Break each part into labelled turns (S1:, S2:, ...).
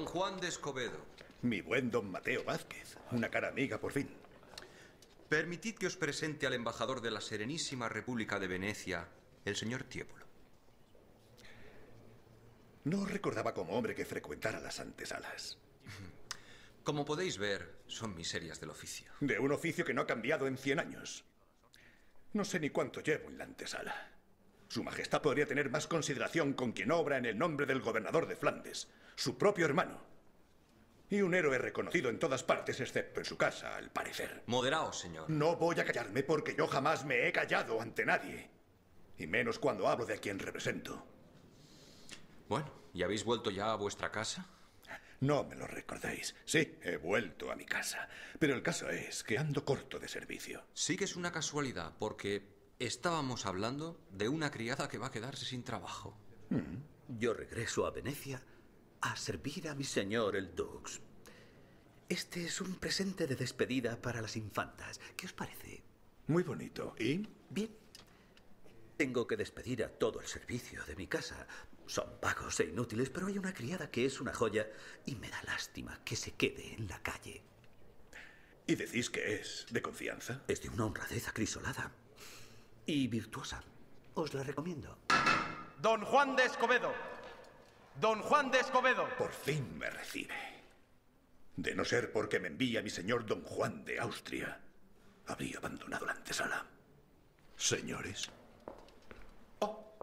S1: Juan de Escobedo.
S2: Mi buen don Mateo Vázquez. Una cara amiga por fin.
S1: Permitid que os presente al embajador de la Serenísima República de Venecia, el señor Tiepolo.
S2: No recordaba como hombre que frecuentara las antesalas.
S1: Como podéis ver, son miserias del oficio.
S2: De un oficio que no ha cambiado en cien años. No sé ni cuánto llevo en la antesala. Su Majestad podría tener más consideración con quien obra en el nombre del gobernador de Flandes, su propio hermano. Y un héroe reconocido en todas partes, excepto en su casa, al parecer.
S1: Moderaos, señor.
S2: No voy a callarme porque yo jamás me he callado ante nadie. Y menos cuando hablo de a quien represento.
S1: Bueno, ¿y habéis vuelto ya a vuestra casa?
S2: No me lo recordéis. Sí, he vuelto a mi casa. Pero el caso es que ando corto de servicio.
S1: Sí que es una casualidad, porque estábamos hablando de una criada que va a quedarse sin trabajo.
S3: Yo regreso a Venecia a servir a mi señor el Dux. Este es un presente de despedida para las infantas. ¿Qué os parece?
S2: Muy bonito. ¿Y?
S3: Bien. Tengo que despedir a todo el servicio de mi casa. Son vagos e inútiles, pero hay una criada que es una joya y me da lástima que se quede en la calle.
S2: ¿Y decís que es de confianza?
S3: Es de una honradez acrisolada y virtuosa. Os la recomiendo.
S4: Don Juan de Escobedo. Don Juan de Escobedo.
S2: Por fin me recibe. De no ser porque me envía mi señor don Juan de Austria, habría abandonado la antesala. Señores. Oh.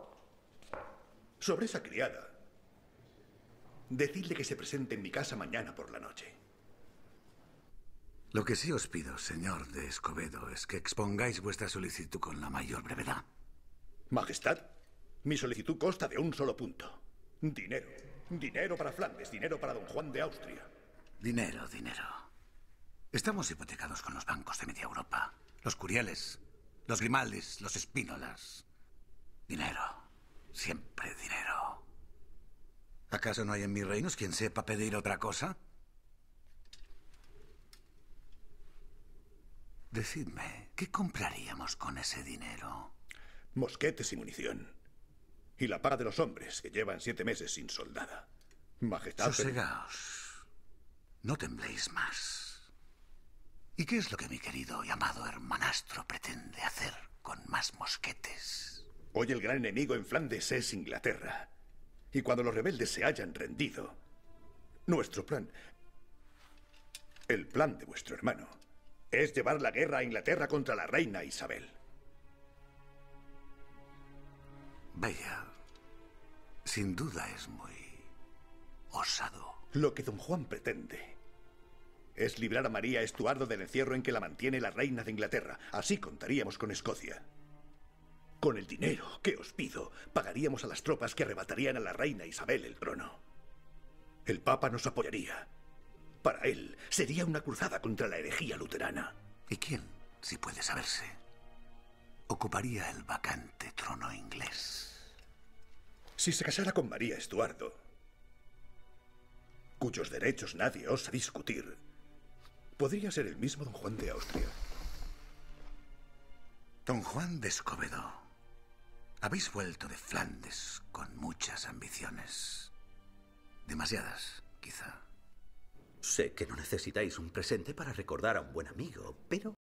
S2: Sobre esa criada. Decidle que se presente en mi casa mañana por la noche.
S5: Lo que sí os pido, señor de Escobedo, es que expongáis vuestra solicitud con la mayor brevedad.
S2: Majestad, mi solicitud consta de un solo punto. Dinero. Dinero para Flandes, dinero para don Juan de Austria.
S5: Dinero, dinero. Estamos hipotecados con los bancos de media Europa. Los Curieles, los Grimaldis, los Espínolas. Dinero. Siempre dinero. ¿Acaso no hay en mis reinos quien sepa pedir otra cosa? Decidme, ¿qué compraríamos con ese dinero?
S2: Mosquetes y munición. Y la paga de los hombres que llevan siete meses sin soldada. Majestad.
S5: Sosegaos. No tembléis más. ¿Y qué es lo que mi querido y amado hermanastro pretende hacer con más mosquetes?
S2: Hoy el gran enemigo en Flandes es Inglaterra. Y cuando los rebeldes se hayan rendido, nuestro plan, el plan de vuestro hermano, es llevar la guerra a Inglaterra contra la reina Isabel.
S5: Vaya, sin duda es muy osado.
S2: Lo que don Juan pretende es librar a María Estuardo del encierro en que la mantiene la reina de Inglaterra. Así contaríamos con Escocia. Con el dinero que os pido, pagaríamos a las tropas que arrebatarían a la reina Isabel el trono. El Papa nos apoyaría. Para él sería una cruzada contra la herejía luterana.
S5: ¿Y quién, si puede saberse, ocuparía el vacante trono inglés?
S2: Si se casara con María Estuardo, cuyos derechos nadie osa discutir, podría ser el mismo don Juan de Austria.
S5: Don Juan de Escobedo, habéis vuelto de Flandes con muchas ambiciones. Demasiadas, quizá.
S3: Sé que no necesitáis un presente para recordar a un buen amigo, pero